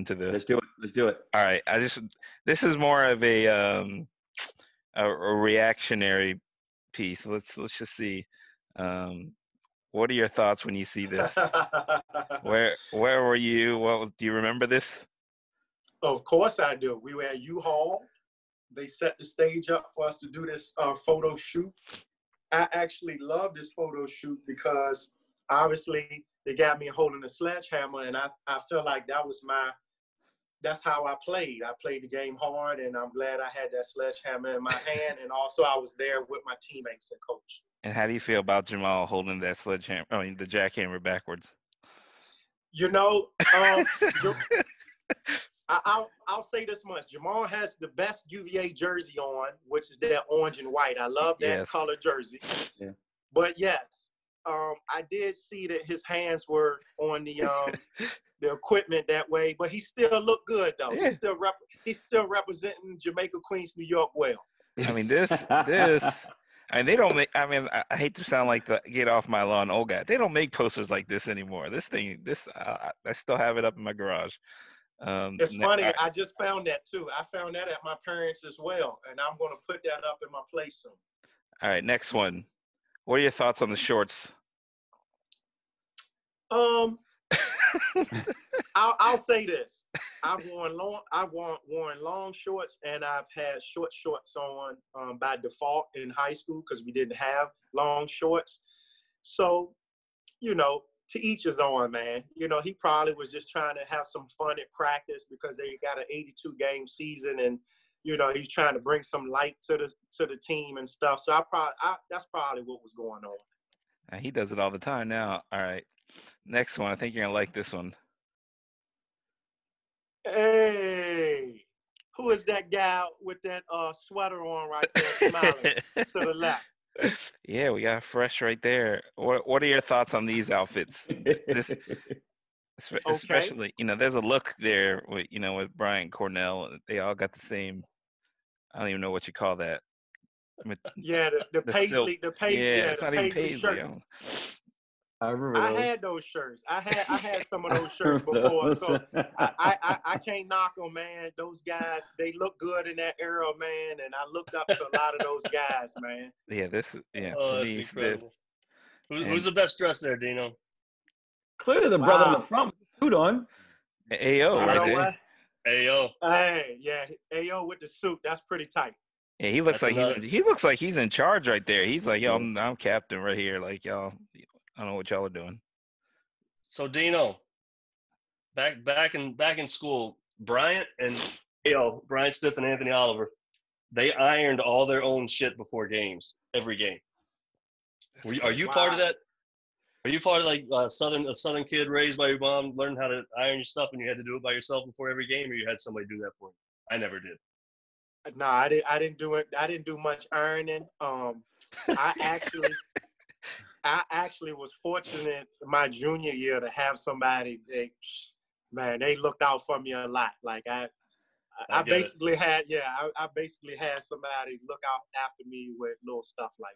into the. Let's do it. Let's do it. All right, I just this is more of a um a, a reactionary piece. Let's let's just see. Um, what are your thoughts when you see this? where where were you? What was? Do you remember this? Of course I do. We were at U-Hall. They set the stage up for us to do this uh, photo shoot. I actually love this photo shoot because obviously they got me holding a sledgehammer, and I, I feel like that was my that's how I played. I played the game hard, and I'm glad I had that sledgehammer in my hand, and also I was there with my teammates and coach. And how do you feel about Jamal holding that sledgehammer? I mean, the jackhammer backwards. You know, um, I, will I'll say this much: Jamal has the best UVA jersey on, which is that orange and white. I love that yes. color jersey. Yeah. But yes, um, I did see that his hands were on the um, the equipment that way, but he still looked good though. Yeah. He's still rep- he's still representing Jamaica, Queens, New York well. I mean this this. I mean, they don't make. I mean, I hate to sound like the get off my lawn old guy. They don't make posters like this anymore. This thing, this I, I still have it up in my garage. Um, it's funny. I, I, just found that too. I found that at my parents as well, and I'm going to put that up in my place soon. All right, next one. What are your thoughts on the shorts? Um, I'll, I'll say this: I've worn long, I've worn, worn long shorts, and I've had short shorts on um, by default in high school because we didn't have long shorts. So, you know, to each his own, man. You know, he probably was just trying to have some fun at practice because they got an 82 game season, and you know he's trying to bring some light to the to the team and stuff. So I probably I, that's probably what was going on. And he does it all the time now. All right, next one. I think you're gonna like this one. Hey, who is that guy with that uh, sweater on right there, smiling to the left? yeah, we got fresh right there. What What are your thoughts on these outfits? This, especially, okay. you know, there's a look there with you know with Brian Cornell. They all got the same. I don't even know what you call that. yeah, the, the, the paisley, silk. the paisley, yeah, yeah it's not even paisley. Shirts. I remember. Those. I had those shirts. I had I had some of those shirts before, so I, I, I can't knock them, man. Those guys they look good in that era, man, and I looked up to a lot of those guys, man. Yeah, this yeah. Oh, that's incredible. Who's, who's the best dressed there, Dino? Clearly, the wow. brother in the front with the suit on. Ao, right there. Ao. Hey, yeah, Ao with the suit. That's pretty tight. Yeah, he looks That's like he's he looks like he's in charge right there. He's like, yo, mm-hmm. I'm, I'm captain right here. Like y'all, I don't know what y'all are doing. So Dino, back back in back in school, Bryant and yo, Bryant Stith and Anthony Oliver, they ironed all their own shit before games, every game. You, are you wow. part of that? Are you part of like a southern a southern kid raised by your mom, learned how to iron your stuff, and you had to do it by yourself before every game, or you had somebody do that for you? I never did. No, I didn't. I didn't do it. I didn't do much ironing. Um, I actually I actually was fortunate my junior year to have somebody that, man, they looked out for me a lot. Like I, I, I basically it. had, yeah, I, I, basically had somebody look out after me with little stuff like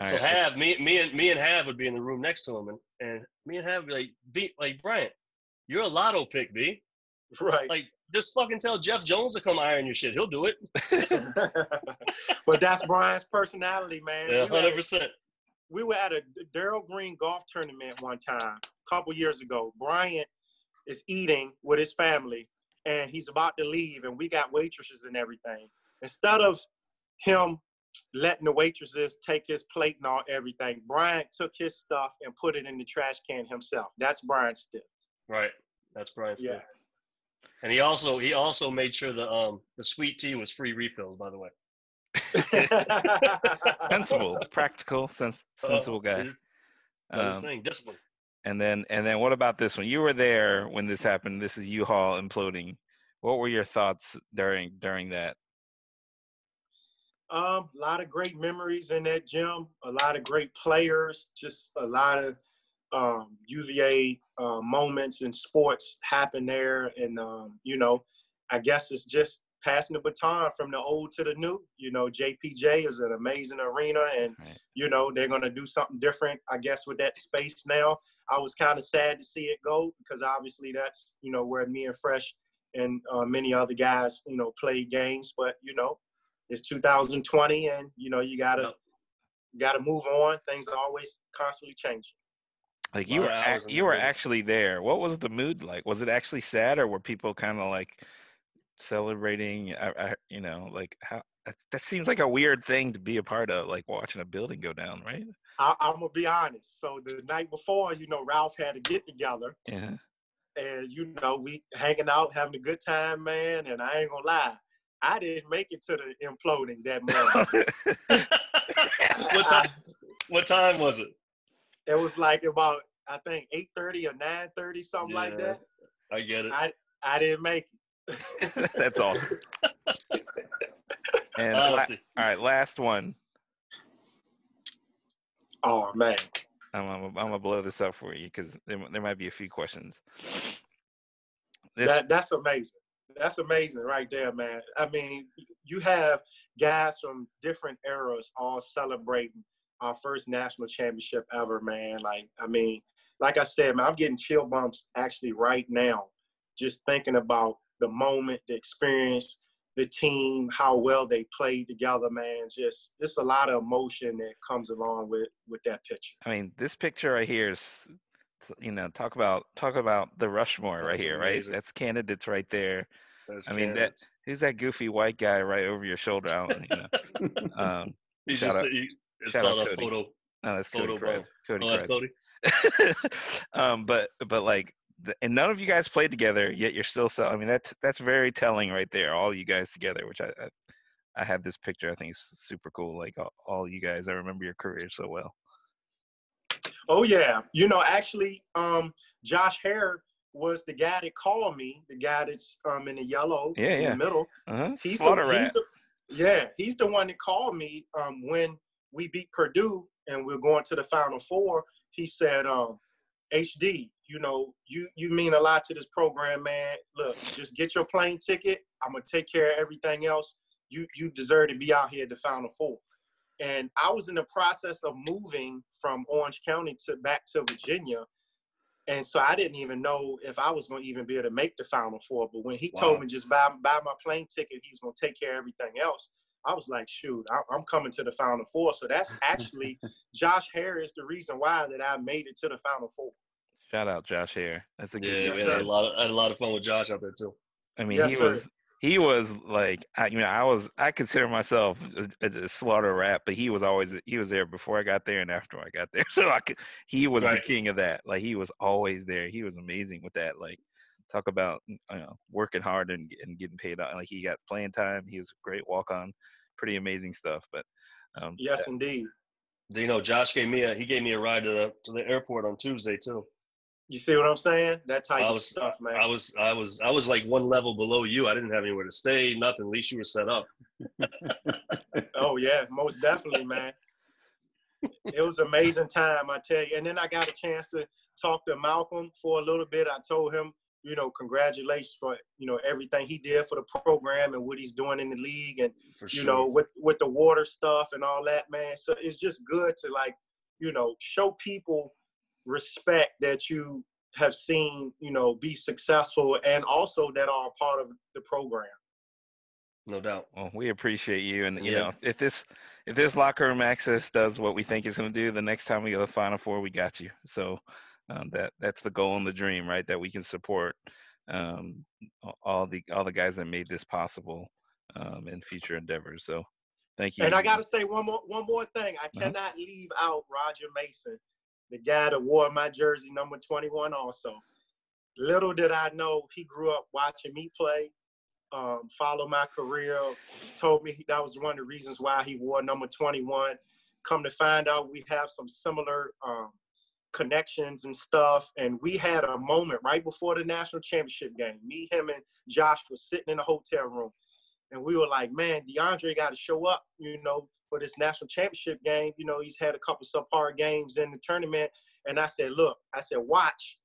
that. so right. have me, me and me and Have would be in the room next to him, and, and me and Have would be like, B, like Bryant, you're a lotto pick, B. Right. Like just fucking tell Jeff Jones to come iron your shit. He'll do it. but that's Bryant's personality, man. Yeah, hundred percent we were at a Daryl Green golf tournament one time, a couple years ago. Bryant is eating with his family, and he's about to leave, and we got waitresses and everything. Instead of him letting the waitresses take his plate and all everything, Bryant took his stuff and put it in the trash can himself. That's Bryant Stith. Right. That's Bryant Stith. Yeah. And he also he also made sure the um the sweet tea was free refills, by the way. sensible, practical, sens- sensible guy. Um, discipline. And then, and then, what about this one? You were there when this happened. This is U-Hall imploding. What were your thoughts during during that? Um, a lot of great memories in that gym. A lot of great players. Just a lot of um, UVA uh, moments in sports happen there, and um, you know, I guess it's just passing the baton from the old to the new. You know, JPJ is an amazing arena, and right. you know they're going to do something different, I guess, with that space now. I was kind of sad to see it go because obviously that's you know where me and Fresh and uh, many other guys, you know, played games. But you know, it's 2020, and you know, you gotta Yep. gotta move on. Things are always constantly changing. Like you lot were ac- hours in the you were actually there. What was the mood like? Was it actually sad, or were people kind of like celebrating? I, I, you know, like how that's, that seems like a weird thing to be a part of, like watching a building go down, right? I, I'm gonna be honest. So the night before, you know, Ralph had to get together, Yeah. and you know, we hanging out, having a good time, man. And I ain't gonna lie, I didn't make it to the imploding that morning. what time? What time was it? it was like about I think 8:30 or 9:30, something like that. I get it. I I didn't make it. That's awesome. And la- all right, last one. oh man. I'm, I'm, I'm gonna blow this up for you because there, there might be a few questions. This, That that's amazing. That's amazing right there, man. I mean, you have guys from different eras all celebrating our first national championship ever, man. Like, I mean, like I said, man, I'm getting chill bumps actually right now, just thinking about the moment, the experience, the team, how well they played together, man. Just just a lot of emotion that comes along with with that picture. I mean, this picture right here is, you know, talk about talk about the Rushmore right That's here, right? That's candidates right there. That's I mean, that- Who's that goofy white guy right over your shoulder? I you know. Um, He's shout just out- he, it's shout out called a photo. no, that's Photo Cody Cody Oh, that's Cody. um, but but like, the, and none of you guys played together, yet you're still so. I mean, that's that's very telling right there. All you guys together, which I I, I have this picture. I think it's super cool. Like all, all you guys, I remember your career so well. Oh yeah, you know, actually, um, Josh Hare was the guy that called me, the guy that's um in the yellow Yeah, in yeah. the middle. Uh-huh. He's Slaughter the, rat. he's the, yeah, he's the one that called me um when we beat Purdue and we are going to the Final Four. He said, um, HD, you know, you you mean a lot to this program, man. Look, just get your plane ticket. I'm gonna take care of everything else. You you deserve to be out here at the Final Four. And I was in the process of moving from Orange County to back to Virginia. And so I didn't even know if I was going to even be able to make the Final Four. But when he Wow. told me just buy, buy my plane ticket, he was going to take care of everything else. I was like, shoot, I- I'm coming to the Final Four. So that's actually Josh Hare's, the reason why that I made it to the Final Four. Shout out Josh Hare. That's a good. Yeah, we had a lot of I had a lot of fun with Josh out there too. I mean, Yes, he sir. was he was like I, you know I was I consider myself a, a, a slaughter rat, but he was always he was there before I got there and after I got there. So I could, he was Right. the king of that. Like he was always there. He was amazing with that. Like talk about you know working hard and and getting paid out. Like he got playing time. He was a great walk on. Pretty amazing stuff. But um, Yes, indeed. Do you know Josh gave me a he gave me a ride to the to the airport on Tuesday too. You see what I'm saying? That type I of stuff, man. I was I was I was like one level below you. I didn't have anywhere to stay, nothing. At least you were set up. Oh yeah, most definitely, man. It was amazing time, I tell you. And then I got a chance to talk to Malcolm for a little bit. I told him, you know, congratulations for you know everything he did for the program and what he's doing in the league, and For you sure. know with with the water stuff and all that, man. So it's just good to like, you know, show people respect that you have seen, you know, be successful and also that are part of the program. no doubt. Well, we appreciate you, and you Yeah. know, if this if this locker room access does what we think it's going to do, the next time we go to the Final Four, we got you. So um, that that's the goal and the dream, right? That we can support um, all the all the guys that made this possible um, in future endeavors. So thank you. And I got to say one more one more thing. I Uh-huh. cannot leave out Roger Mason, the guy that wore my jersey number 21 also. Little did I know he grew up watching me play, um, follow my career, told me he- that was one of the reasons why he wore number 21. Come to find out we have some similar um, connections and stuff. And we had a moment right before the national championship game. Me, him, and Josh was sitting in a hotel room and we were like, man, DeAndre got to show up, you know, for this national championship game. You know, he's had a couple subpar games in the tournament. And I said, look, I said, watch.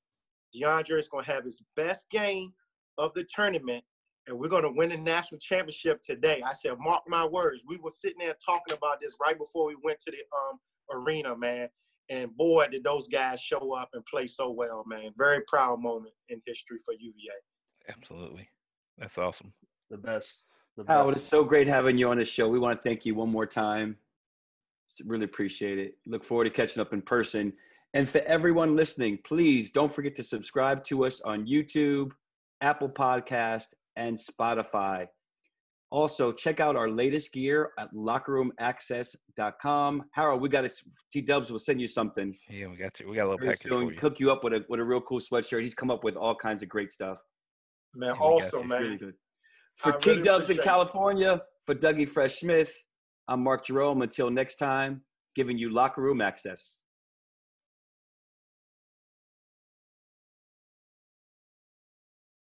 DeAndre is going to have his best game of the tournament, and we're going to win the national championship today. I said, mark my words. We were sitting there talking about this right before we went to the um, arena, man. And boy, did those guys show up and play so well, man. Very proud moment in history for UVA. absolutely. That's awesome. The best. The Harold, it's best. so great having you on the show. We want to thank you one more time. Really appreciate it. Look forward to catching up in person. And for everyone listening, please don't forget to subscribe to us on YouTube, Apple Podcast, and Spotify. Also, check out our latest gear at lockerroomaccess.com. Harold, we got to T Dubs will send you something. Yeah, we got you. We got a little Very package soon. for you. Hook you up with a with a real cool sweatshirt. He's come up with all kinds of great stuff. Man, Yeah, we got also, man. Really good. For I T really Dubs in. California, for Dougie Fresh Smith, I'm Mark Jerome. Until next time, giving you locker room access.